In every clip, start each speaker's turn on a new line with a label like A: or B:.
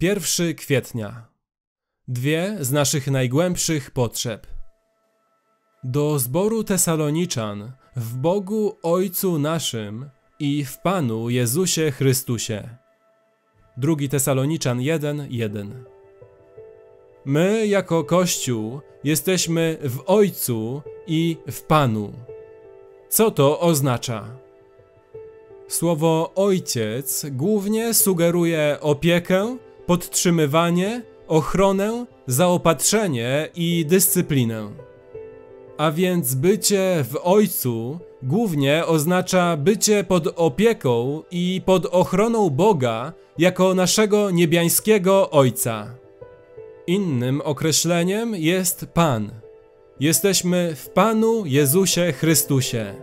A: 1 kwietnia. Dwie z naszych najgłębszych potrzeb. Do zboru Tesaloniczan w Bogu Ojcu naszym i w Panu Jezusie Chrystusie. 2 Tesaloniczan 1:1. My jako Kościół jesteśmy w Ojcu i w Panu. Co to oznacza? Słowo ojciec głównie sugeruje opiekę, podtrzymywanie, ochronę, zaopatrzenie i dyscyplinę. A więc bycie w ojcu głównie oznacza bycie pod opieką i pod ochroną Boga jako naszego niebiańskiego Ojca. Innym określeniem jest Pan. Jesteśmy w Panu Jezusie Chrystusie.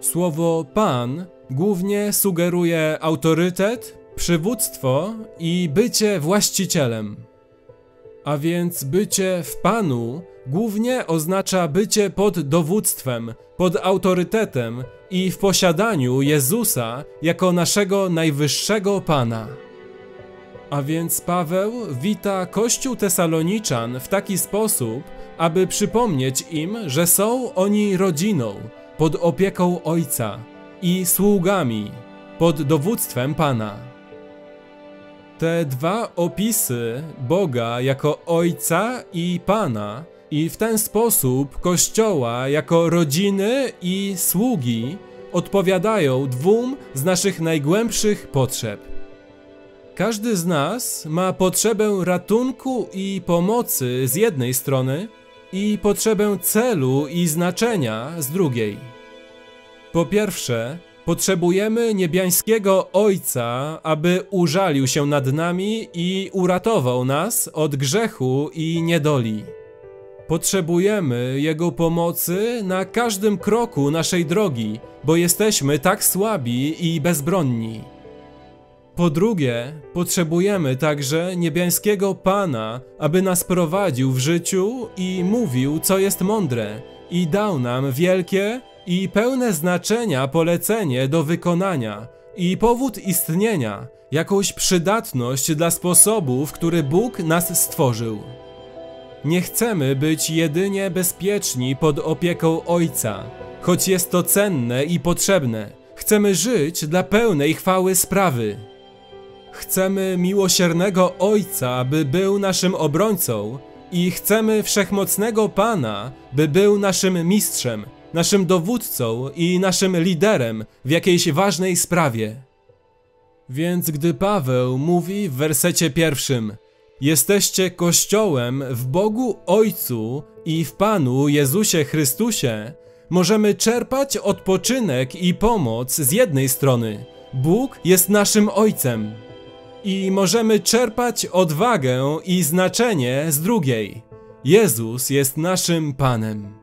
A: Słowo Pan głównie sugeruje autorytet, przywództwo i bycie właścicielem. A więc bycie w Panu głównie oznacza bycie pod dowództwem, pod autorytetem i w posiadaniu Jezusa jako naszego najwyższego Pana. A więc Paweł wita Kościół Tesaloniczan w taki sposób, aby przypomnieć im, że są oni rodziną, pod opieką Ojca i sługami, pod dowództwem Pana. Te dwa opisy Boga jako Ojca i Pana i w ten sposób Kościoła jako rodziny i sługi odpowiadają dwóm z naszych najgłębszych potrzeb. Każdy z nas ma potrzebę ratunku i pomocy z jednej strony i potrzebę celu i znaczenia z drugiej. Po pierwsze, potrzebujemy niebiańskiego Ojca, aby użalił się nad nami i uratował nas od grzechu i niedoli. Potrzebujemy Jego pomocy na każdym kroku naszej drogi, bo jesteśmy tak słabi i bezbronni. Po drugie, potrzebujemy także niebiańskiego Pana, aby nas prowadził w życiu i mówił, co jest mądre, i dał nam wielkie i pełne znaczenia polecenie do wykonania i powód istnienia, jakąś przydatność dla sposobu, w który Bóg nas stworzył. Nie chcemy być jedynie bezpieczni pod opieką Ojca, choć jest to cenne i potrzebne. Chcemy żyć dla pełnej chwały sprawy. Chcemy miłosiernego Ojca, by był naszym obrońcą, i chcemy wszechmocnego Pana, by był naszym mistrzem, naszym dowódcą i naszym liderem w jakiejś ważnej sprawie. Więc gdy Paweł mówi w wersecie pierwszym: Jesteście Kościołem w Bogu Ojcu i w Panu Jezusie Chrystusie, możemy czerpać odpoczynek i pomoc z jednej strony. Bóg jest naszym Ojcem. I możemy czerpać odwagę i znaczenie z drugiej. Jezus jest naszym Panem.